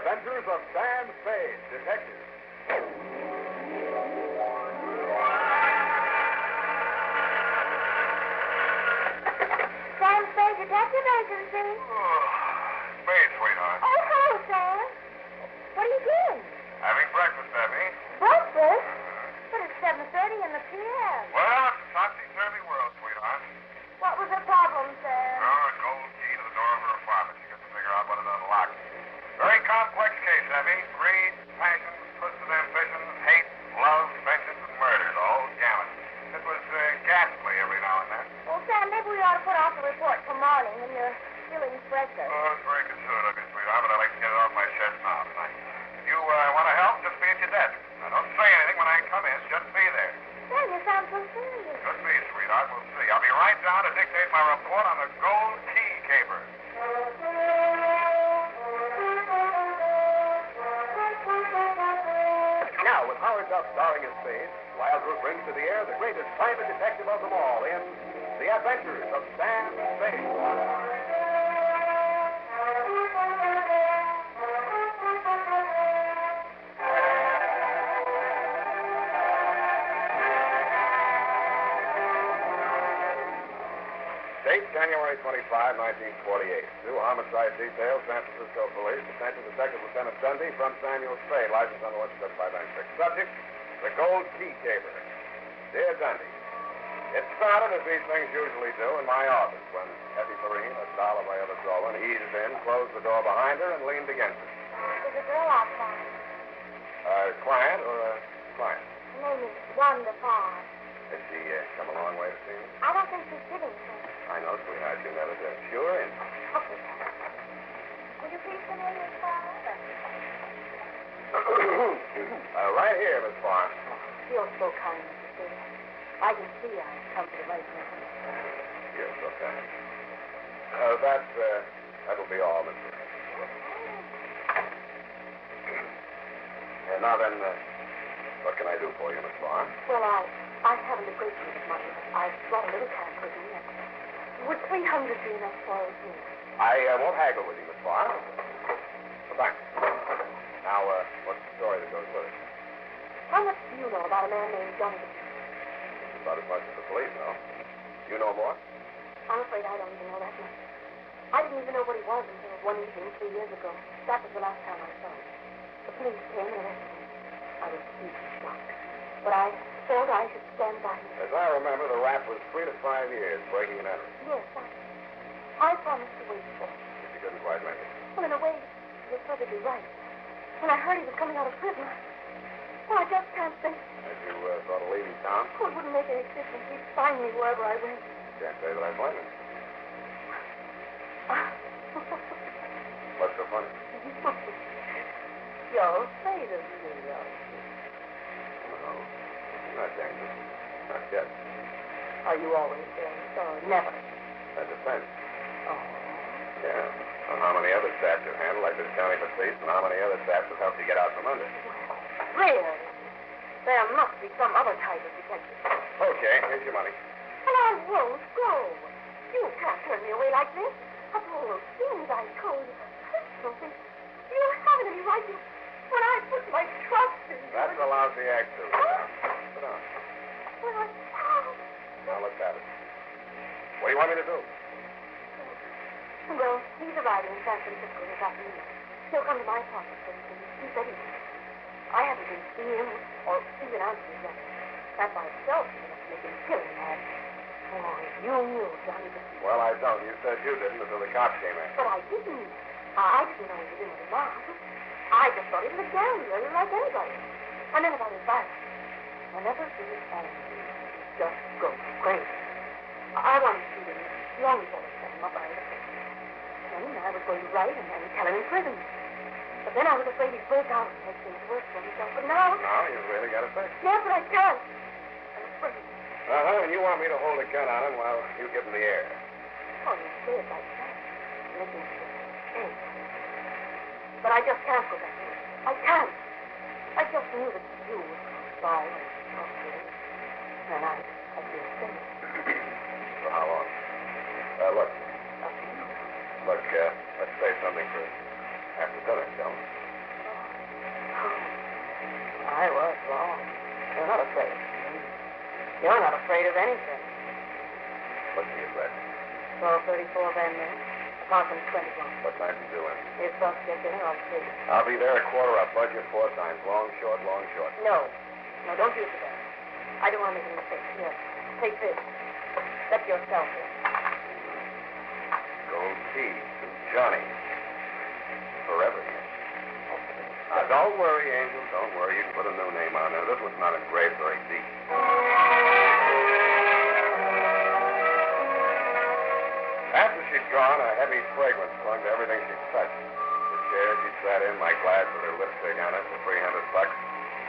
Adventures of Sam Spade, Detective. Sam Spade Detective Agency. Oh, Spade, sweetheart. Oh, hello, Sam. What are you doing? Having breakfast, Effie. Breakfast? But it's 7.30 in the p.m. Well, it's topsy-turvy world, sweetheart. What was the problem, Sam? Oh, a gold key to the door of her apartment. She got to figure out what it unlocked. Very complex case, Effie. Greed, passion, twisted ambitions, hate, love, vengeance, and murders, all gamut. It was uh, ghastly every now and then. Well, Sam, maybe we ought to put off the report for morning when you're feeling. Oh, it's very considerate of you, sweetheart, but I'd like to get it off my chest now tonight. If you uh, want to help, just be at your desk. Now, don't say anything when I come in. Just be there. Sam, you sound so serious. Just be, sweetheart. We'll see. I'll be right down to dictate my report on the gold key caper. Now, with Howard Duff starring in Spade, Wildroot brings to the air the greatest private detective of them all in The Adventures January 25, 1948. New homicide detail, San Francisco Police. Attention Detective Lieutenant Dundee from Samuel Spade, license on the 17596. Subject, the gold key caper. Dear Dundee, it started as these things usually do in my office when Effie Perrine, a doll of my other drawer, eased in, closed the door behind her, and leaned against it. There's a girl outside. A client or a client? Her name is Wanda Farr. Has she uh, come a long way to see me? I don't think she's sitting, Sam. I know, sweetheart, you never do. Sure. Okay, Sam. You please come in, Miss Farr? uh, right here, Miss Farr. You're so kind, Mr. Spade. I can see I've come to the right place. Yes, okay. Uh, that, uh, that'll be all, Mr. And now then, uh, what can I do for you, Miss Farr? Well, I, I haven't a great deal of money. I've brought a little cash with me. And would 300 be enough for you? I uh, won't haggle with you, Miss. Well, thanks. Now, uh, what's the story that goes with it? How much do you know about a man named Donovan? About as much as the police know. You know more? I'm afraid I don't even know that much. I didn't even know what he was until one evening three years ago. That was the last time I saw him. The police came and arrested him. I was deeply shocked. But I felt I should stand by him. As I remember, the rap was three to five years breaking and entering. Yes, I, I promised to wait for him. If you couldn't quite make it. Well, in a way, you're perfectly right. When I heard he was coming out of prison, I, well, I just can't think. As you uh, thought of leaving town, Oh, it wouldn't make any difference. He'd find me wherever I went. can't say that I blame him. What's so funny? You're afraid of me, though. No, not dangerous. Not yet. Are you always dangerous or never? That depends. Oh. Yeah. On how many other staffs you handle, like this county police, and how many other staffs have helped you get out from under. Really? There must be some other type of detective. Okay, here's your money. And I won't go. You can't turn me away like this. After all those things I told you. Personal things. You haven't any right to... When I put my trust in you... That's a lousy act, too. Sit down. Well, I... Now, let's have it. What do you want me to do? Well, he's arriving in San Francisco this afternoon. He'll come to my apartment for the He said he would. I haven't been seeing him or even answered his letter. That by itself is enough to make him killing mad. Oh, if you knew, Johnny, the Well, I don't. You said you the cops came in. But I didn't. I didn't know he was in a mob. I just thought he was a gambler like anybody. And then about his violence. Whenever he is angry, he just goes crazy. I wanted to see him long before I set him up the prison. Then I was going to write and then tell him in prison. But then I was afraid he'd break out and make things worse for himself. But now, Now, you've really got to think. yeah, but I can't. I'm afraid. Uh-huh, and you want me to hold a gun on him while you give him the air. Oh, you say it like looking for. But I just can't go back. there. I can't. I just knew that you would come by and talk to me. And I, I'd be afraid. for how long? Uh, look. Up. Look, uh, let's say something for after dinner, shall we? Oh, I was wrong. You're not afraid. You're not afraid of anything. What's the address? 1234 Van Ness apartment 21. What time you doing? You're supposed to get dinner on three. I'll be there a quarter up. Budget four times. Long, short, long, short. No. No, don't use it. I don't want to make a mistake. Here, take this. That's your cell phone. Gold key to Johnny. Forever. Now, ah, don't worry, Angel. Don't worry. You can put a new name on there. This one's not engraved very deep. She'd gone, a heavy fragrance clung to everything she touched. The chair she sat in, my glass with her lipstick on it for 300 bucks,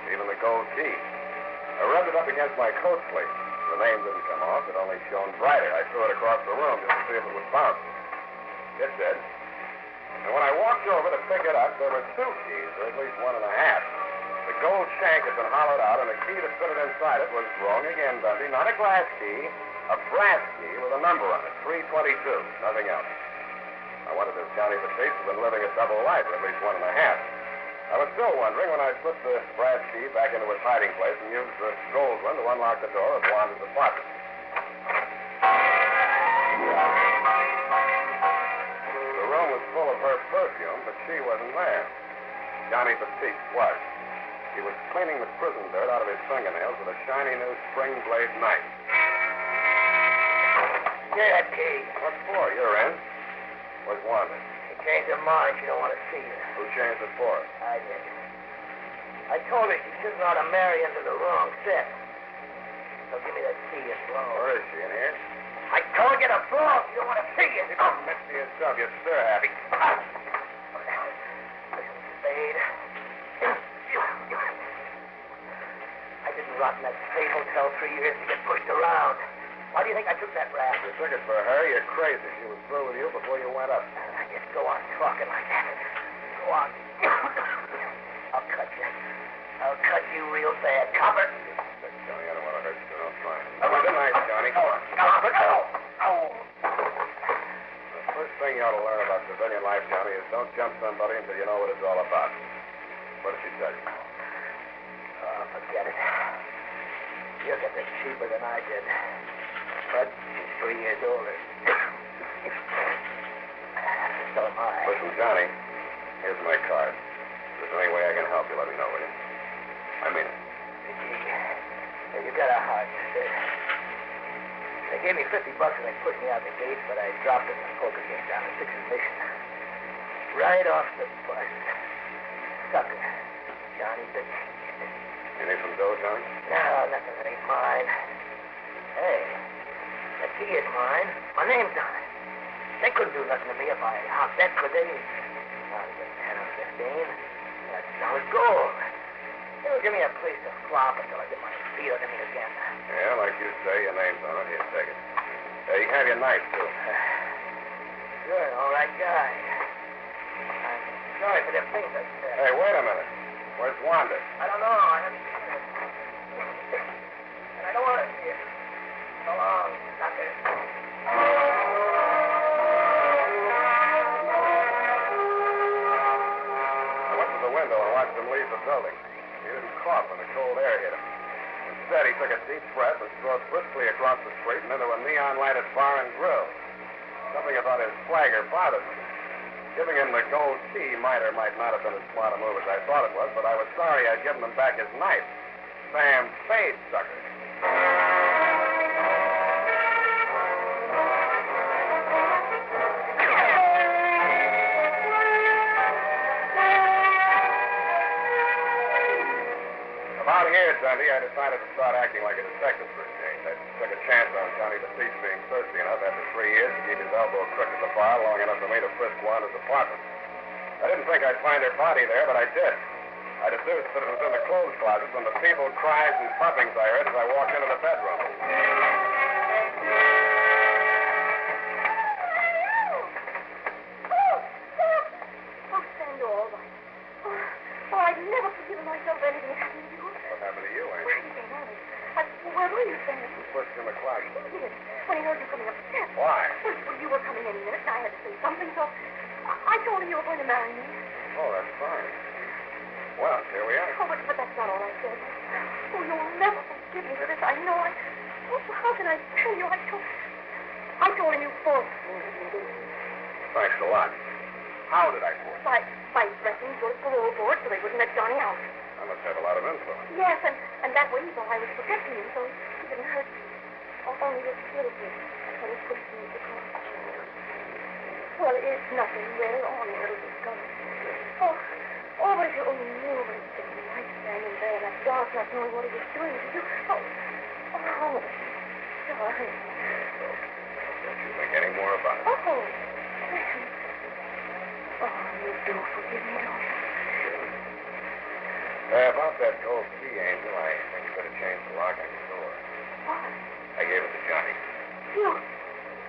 even the gold key. I rubbed it up against my coat sleeve. The name didn't come off. It only shone brighter. I threw it across the room just to see if it would bounce. It did. And when I walked over to pick it up, there were two keys, or at least one and a half. The gold shank had been hollowed out, and the key to that fitted inside it was wrong again, Dundee. Not a glass key, a brass key with a number on it, 322, nothing else. I wondered if Johnny Batiste had been living a double life, at least one and a half. I was still wondering when I slipped the brass key back into its hiding place and used the gold one to unlock the door of Wanda's apartment. The room was full of her perfume, but she wasn't there. Johnny Batiste was. He was cleaning the prison dirt out of his fingernails with a shiny new spring blade knife. Get that key. What for? You're in. Where's Wanda? She changed her mind. She don't want to see you. Who changed it for? I did. I told her she shouldn't ought to marry into the wrong set. So give me that key and blow. Where is she? In here? I told you to blow. She don't want to see you. Oh, Misty yourself. You're stir happy. Spade. I didn't rot in that state hotel three years to get pushed around. Why do you think I took that rap? You took it for her. You're crazy. She was through with you before you went up. I just go on talking like that. Go on. I'll cut you. I'll cut you real bad. Copper. Look, Johnny, I don't want to hurt you, don't try. Oh, good night, Johnny. Copper. Oh. Oh. The first thing you ought to learn about civilian life, Johnny, is don't jump somebody until you know what it's all about. What did she tell you? Oh, forget it. You'll get this cheaper than I did. But she's three years older. so am I. Listen, Johnny, here's my card. If there's any way I can help you, let me know, will you? I mean it. You got a heart. They gave me 50 bucks and they pushed me out the gate, but I dropped it in a poker game down at and Mission. Right off the bus. Sucker. Johnny. You need some dough, Johnny? No, nothing that ain't mine. Hey, the key is mine. My name's on it. They couldn't do nothing to me if I hopped that, could they? Not even 10 or 15. That's solid gold. They'll give me a place to flop until I get my feet under me again. Yeah, like you say, your name's on it. Here, take it. Uh, you can have your knife, too. You're an all right guy. I'm sorry for the things I said. Hey, wait a minute. Where's Wanda? I don't know. I haven't seen her. And I don't want to see her. So long. I went to the window and watched him leave the building. He didn't cough when the cold air hit him. Instead, he took a deep breath and strode briskly across the street and into a neon-lighted bar and grill. Something about his swagger bothered me. Giving him the gold key might or might not have been as smart a move as I thought it was, but I was sorry I'd given him back his knife. Sam Spade, sucker. I decided to start acting like a detective for a change. I took a chance on Johnny Batiste being thirsty enough after three years to keep his elbow crooked at the bar long enough for me to frisk Wanda's apartment. I didn't think I'd find her body there, but I did. I deduced that it was in the clothes closet from the feeble cries and puffings I heard as I walked into the bedroom. Oh. Oh. Oh, oh, I've never forgiven myself anything that happened to you. What happened to you, Where Amy? did you get out? I, where were you, Sam? You pushed in the closet. He did. When he heard you coming up the steps. Why? Well, well, you were coming any minute, and I had to say something, so I, told him you were going to marry me. Oh, that's fine. Well, here we are. Oh, but, but that's not all I said. Oh, you'll never forgive me for this. I know I... Well, how can I tell you? I told, I told him you forced me. Thanks a lot. How did I force? By, by threatening to go to parole board so they wouldn't let Johnny out. I must have a lot of influence. Yes, and, and that way thought I was protecting him so he didn't hurt me. Oh, only this little bit. And it pushed me to cross. Well, it's nothing, really. Only a little disgust. Oh, oh, but if you only knew what it's been like standing there in that dark, not knowing what he was doing to you. Oh, oh, darling. Don't you think any more about it? Oh. Oh, you do forgive me, don't you? Uh, about that gold key, Angel, I think you better change the lock on your door. What? I gave it to Johnny. You?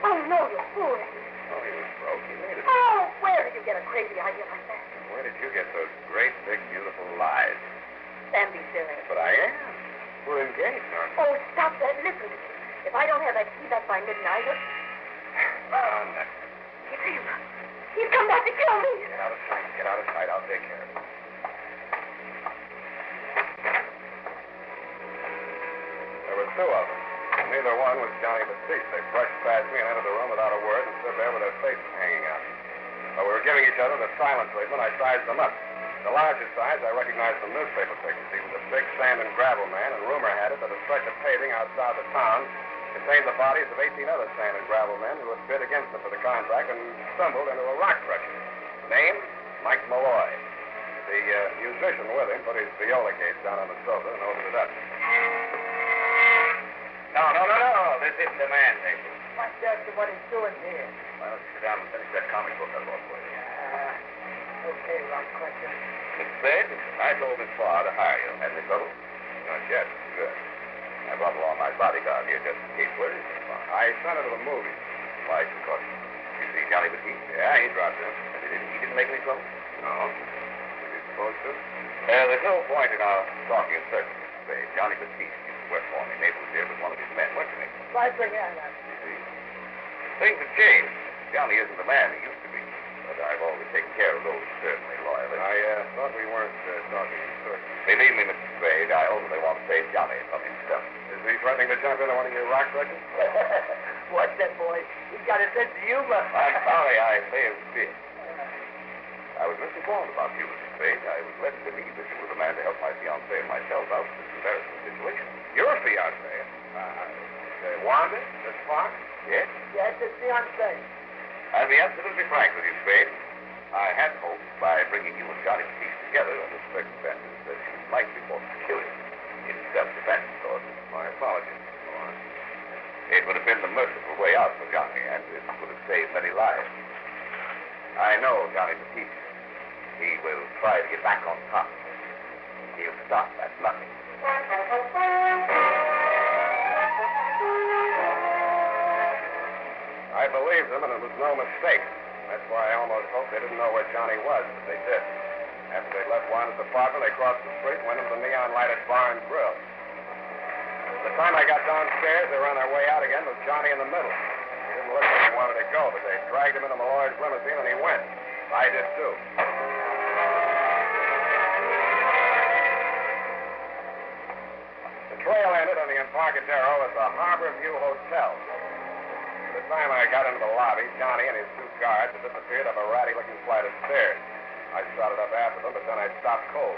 Oh, no, you're fooling. Oh, he was broke. He made it. Oh, where did you get a crazy idea like that? Where did you get those great, big, beautiful lies? Stand be serious. But I am. We're engaged, aren't we? Oh, stop that. Listen to me. If I don't have that key back by midnight, uh, Oh, no. it's him. He's come back to kill me. Get out of sight. Get out of sight. I'll take care of it. There were two of them. Neither one was Johnny Batiste. They brushed past me and entered the room without a word and stood there with their faces hanging out. While we were giving each other the silent treatment, I sized them up. The larger size I recognized from newspaper pictures. He was a big sand and gravel man, and rumor had it that a stretch of paving outside the town contained the bodies of 18 other sand and gravel men who had bid against them for the contract and stumbled into a rock crusher. Name? Mike Malloy. The uh, musician with him put his viola case down on the sofa and opened it up. No, no, no, no. This isn't the man, Nathan. What's that to what he's doing here? Why sit down and finish that comic book I bought for you? Uh, okay, Rock Crusher. Mr. Spade, I told Miss Farr to hire you. Had any trouble? Not yet. Good. I brought along my bodyguard here just in case. Where is Miss Farr? I sent her to the movies. Why, of course. You see Johnny Batiste? Yeah, he dropped in. And he didn't, he didn't make any trouble? No. Was he supposed to? Uh, there's no point in our talking in circles, Johnny Batiste used to work for me. Mabel here was one of his men, wasn't he? Right bring on that. You see? Things have changed. Johnny isn't the man he used to be. But I've always taken care of those who served me loyally. I uh, thought we weren't uh, talking in circles. Believe me, Mr. Spade, I only want to save Johnny from himself. Is he threatening to jump into one of your rock crushes? What's that, boy? He's got a sense of humor. I'm sorry I failed to see it. I was misinformed about you, Mr. Spade. I was led to believe that you were the man to help my fiancée and myself out of this embarrassing situation. Your fiancée? Uh, uh, Wanda? Miss Fox? Yes? Yes, it's fiancé. I'll be absolutely frank with you, Spade. I had hoped by bringing you and Johnny Batiste together under circumstances that you might be more to kill him in self-defense or My apologies. It would have been the merciful way out for Johnny, and it would have saved many lives. I know Johnny Batiste. He will try to get back on top. He'll stop at nothing. I believed them, and it was no mistake. That's why I almost hoped they didn't know where Johnny was, but they did. After they left Wanda's apartment, they crossed the street and went into the neon-lighted bar and grill. By the time I got downstairs, they were on their way out again with Johnny in the middle. He didn't look like he wanted to go, but they dragged him into Malloy's limousine, and he went. I did, too. Trail ended on the Embarcadero at the Harbor View Hotel. By the time I got into the lobby, Johnny and his two guards had disappeared up a ratty-looking flight of stairs. I started up after them, but then I stopped cold.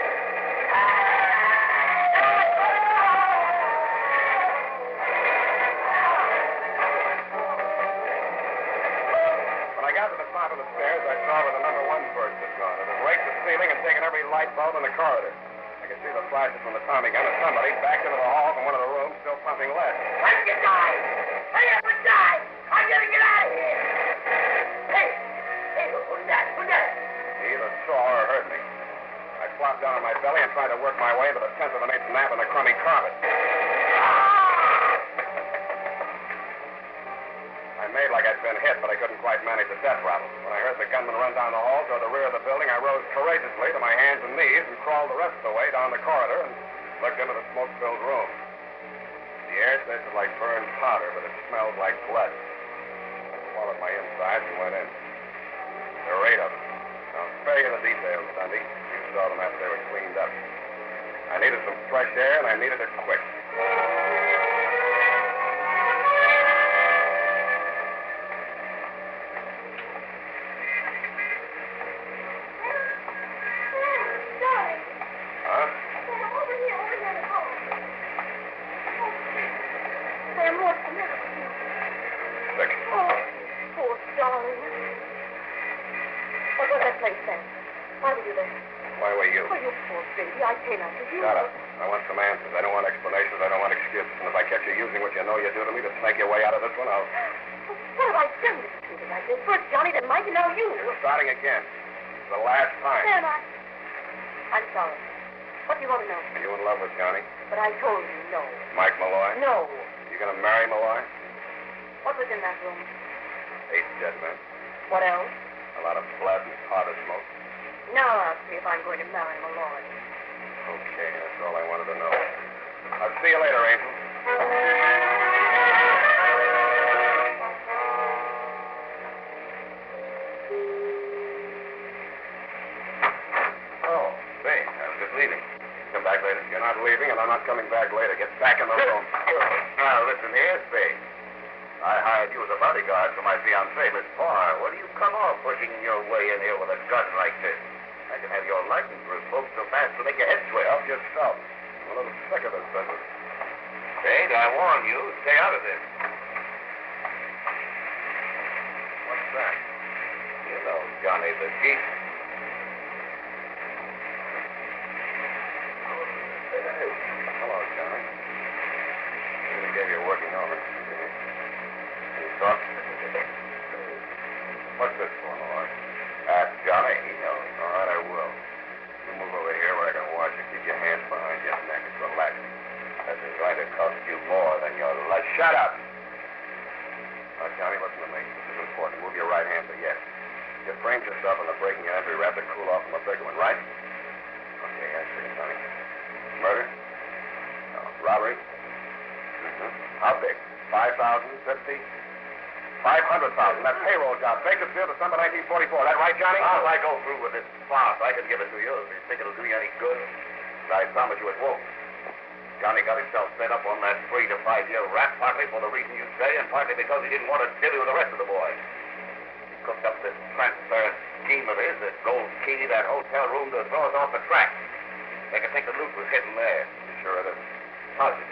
When I got to the top of the stairs, I saw where the number one burst had gone. It had raked the ceiling and taken every light bulb in the corridor. I could see the flashes from the Tommy gun as somebody backed into the hall from one of the rooms, still pumping lead. Why you die? Hurry up and die! I'm gonna get out of here! Hey! Hey, who's that? Who's that? He either saw or heard me. I flopped down on my belly and tried to work my way into the tenth of an eighth nap in the crummy carpet. I made like I'd been hit, but I couldn't quite manage the death rattle. When I heard the gunman run down the hall toward the rear of the building, I rose courageously to my hands and knees and crawled the rest of the way down the corridor and looked into the smoke-filled room. The air tasted like burned powder, but it smelled like blood. I swallowed my insides and went in. There were eight of them. I'll spare you the details, Dundee. You saw them after they were cleaned up. I needed some fresh air, and I needed it quick. Oh, poor darling. What was that place then? Why were you there? Why were you? Oh, you poor baby. I came after you. Shut up. I want some answers. I don't want explanations. I don't want excuses. And if I catch you using what you know you do to me to snake your way out of this one, I'll... What have I done to you tonight? Like First Johnny, then Mike, and now you. You're starting again. The last time. Then I... I'm sorry. What do you want to know? Are you in love with Johnny? But I told you no. Mike Malloy? No. You gonna marry Malloy? What was in that room? Eight dead men. What else? A lot of blood and powder smoke. Now I'll see if I'm going to marry Malloy. Okay, that's all I wanted to know. I'll see you later, Angel. This. What's that? You know Johnny the Geek. Hello, Johnny. I gave you a working over. You talk? What's this for, Malloy? Ask Johnny, he knows. All right, I will. You move over here where I can watch you. Keep your hands behind your neck. It's relax. This is going to cost you more than your life. Shut up! Now, Johnny, listen to me. This is important. Move your right hand to yes. You framed yourself in the breaking and entry wrap to cool off from a bigger one, right? Okay, I see it, Johnny. Murder? No. Robbery? Mm-hmm. How big? Five thousand? Fifty? Five hundred thousand. That payroll job. Bakersfield, December 1944. That right, Johnny? Now, if I go through with this farce, I can give it to you. If you think it'll do you any good, I promise you it won't. Johnny got himself set up on that three to five year rap, partly for the reason you say, and partly because he didn't want to dilly with the rest of the boys. He cooked up this transparent scheme of his, that gold key, that hotel room to throw us off the track. They could think the loot was hidden there. Sure it is? Positive.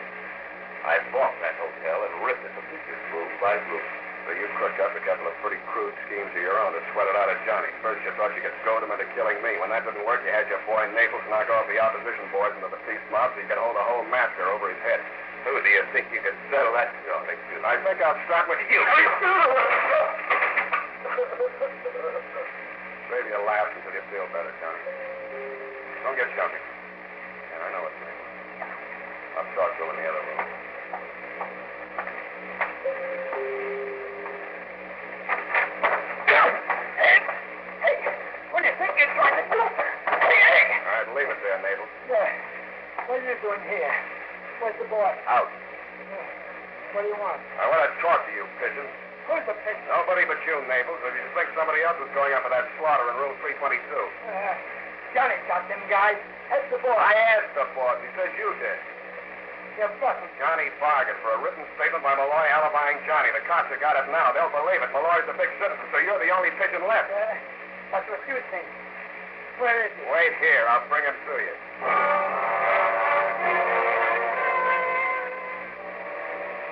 I bought that hotel and ripped it to pieces, room by room. So you cooked up a couple of pretty crude schemes of your own to sweat it out of Johnny. First, you thought you could goad him into killing me. When that didn't work, you had your boy Naples knock off the opposition boys into the peace mob so you could hold the whole massacre over his head. Who do you think you could settle that? Oh, excuse me. I think I'll start with you. Save your laugh until you feel better, Johnny. Don't get jumpy. Yeah, I know it's me. I'll talk to him in the other room. Hey, hey, what do you think you're trying to do? Hey, hey! All right, leave it there, Naples. Yeah. What are you doing here? Where's the boy? Out. What do you want? I want to talk to you, pigeon. Who's the pig? Nobody but you, Naples. If you think somebody else is going up for that slaughter in room 322. Uh, Johnny got them guys. That's the boy. I asked the boss. He says you did. You're fucking. Johnny bargained for a written statement by Malloy alibying Johnny. The cops have got it now. They'll believe it. Malloy's a big citizen, so you're the only pigeon left. Uh, that's what you think. Where is he? Wait here. I'll bring him to you.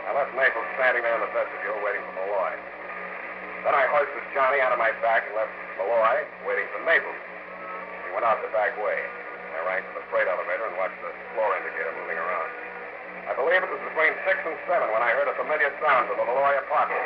I left Naples standing there in the vestibule waiting for Malloy. Then I hoisted Johnny onto my back and left Malloy waiting for Naples. He went out the back way. I ran to the freight elevator and watched the floor indicator moving around. I believe it was between 6 and 7 when I heard a familiar sound from the Malloy apartment.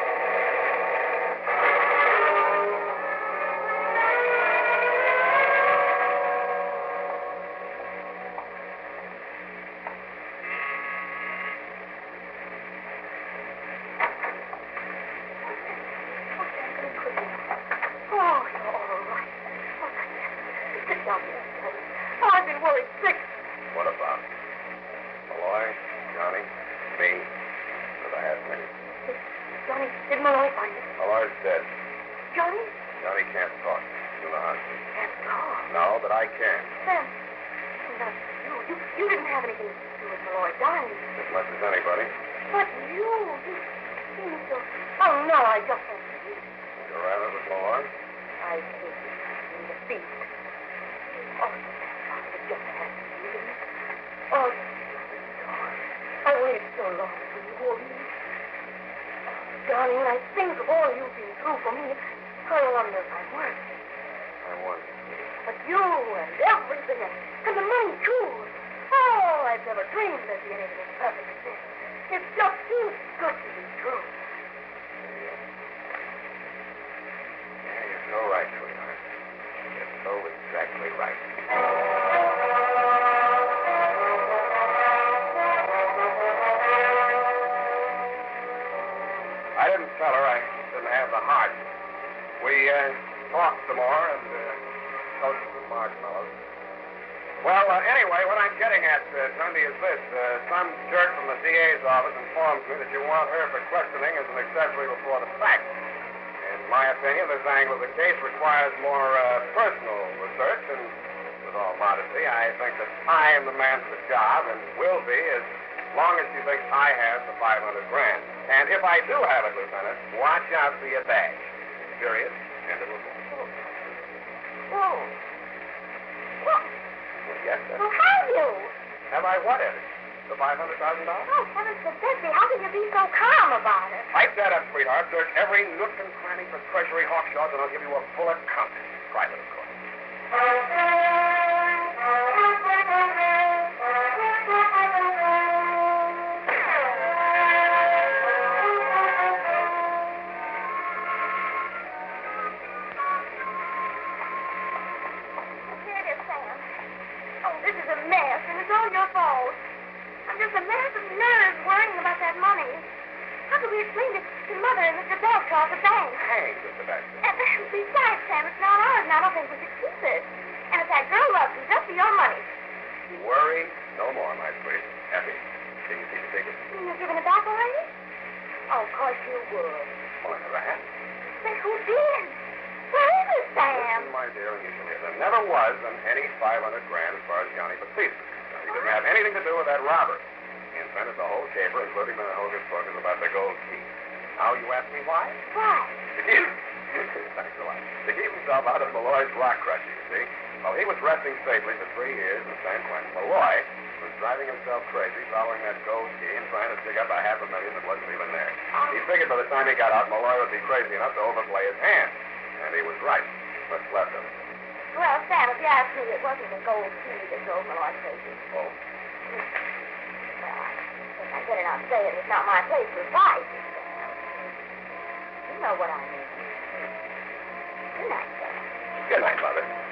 Oh, you're all right. Oh, sit down here. Oh, I've been worried sick. What about? Malloy, Johnny, me, with a half minute. Johnny, did Malloy find you? Malloy's dead. Johnny? Johnny can't talk. He's in the hospital. Can't talk. No, but I can. Sam, now, you, you, you didn't have anything to do with Malloy dying. As much as anybody. But you, you seem so... Oh, no, I just don't believe it. Would you rather with Malloy? I hate it. Being a beast. Oh, Sam, I just had to leave him. Oh, I waited so long for you, all you. Darling, when I think of all you've been through for me, I wonder if I'm worth it. I wonder. But you and everything, and, and the money, too. Oh, I've never dreamed there'd be anything as perfect as this. It's just too good to be true. Yeah, you're so right, sweetheart. You're so exactly right. I didn't tell her I didn't have the heart. We uh, talked some more and uh, toasted some marshmallows. Well, uh, anyway, what I'm getting at, uh, Dundee, is this. Uh, some jerk from the DA's office informs me that you want her for questioning as an accessory before the fact. In my opinion, this angle of the case requires more uh, personal research, and with all modesty, I think that I am the man for the job and will be as long as she thinks I have the 500 grand. And if I do have it, Lieutenant, watch out for your badge. Period. End of report. Whoa. What? Well, yes, sir. Well, have you? Have I what, Effie? The $500,000? Oh, heavens to Betsy, how can you be so calm about it? Pipe that up, sweetheart. Search every nook and cranny for treasury hawkshaws, and I'll give you a full account. Private, of course. Here it is, Sam. Oh, this is a mess, and it's all your fault. I'm just a mess of nerves worrying about that money. How could we explain this to Mother and Mr. Belcher at the bank? Hang, Mr. Baxter. And besides, Sam, it's not ours, and I don't think we should keep it. And if that girl loves you, just for your money, Worry no more, my sweet. Happy. Can you see the ticket? you're giving it back already? Oh, of course you would. Oh, I never had. But who did? Where is it, Sam? Listen, my dear, and you shall hear. There never was an any 500 grand as far as Johnny is concerned. He didn't have anything to do with that robbery. He invented the whole caper, including the hocus pocus about the gold key. Now you ask me why? Why? To keep, thanks a lot. To keep himself out of Malloy's rock crusher, you see. Well, he was resting safely for three years in San Quentin. Malloy was driving himself crazy, following that gold key and trying to dig up a half a million that wasn't even there. He figured by the time he got out, Malloy would be crazy enough to overplay his hand. And he was right. What's left of him? Well, Sam, if you ask me, it wasn't the gold key that drove Malloy crazy. Oh, Well, I I better not say it. It's not my place to advise you, Sam. You know what I mean. Good night, Sam. good night, Mother.